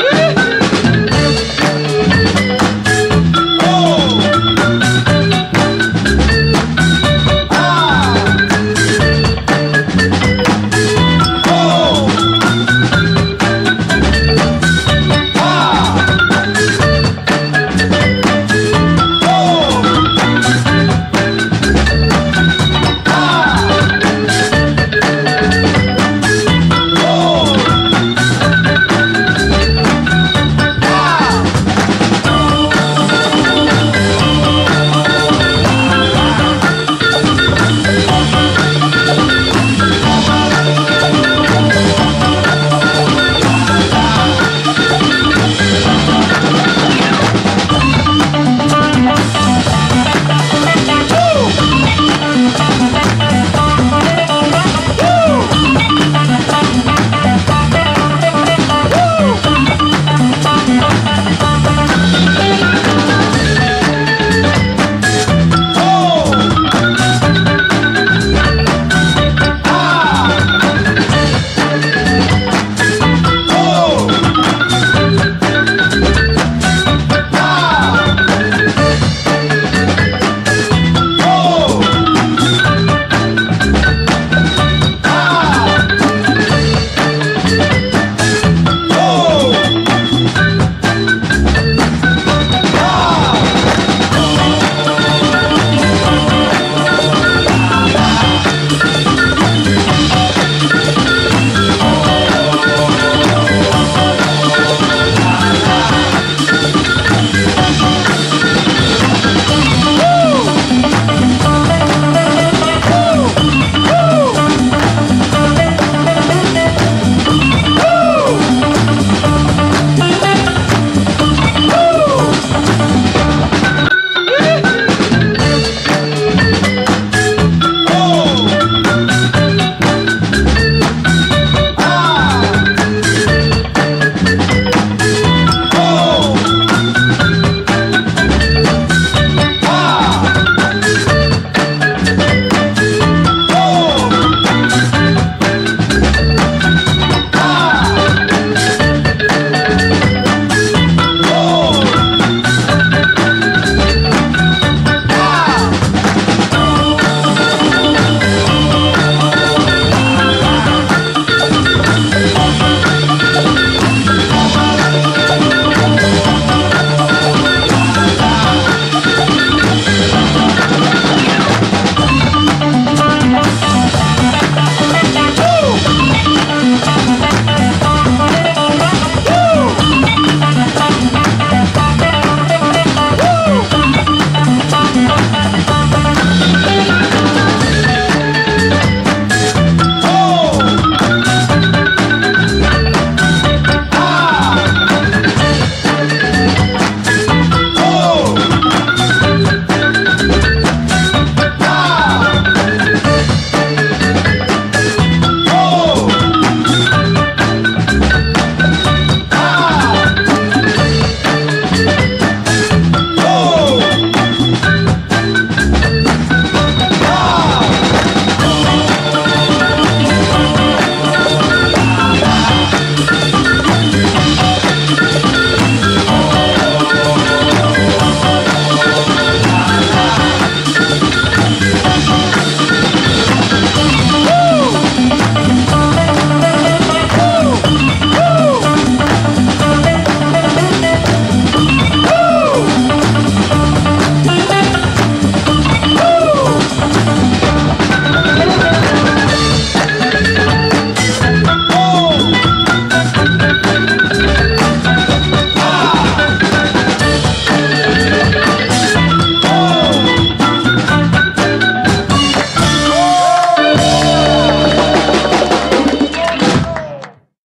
Yeah!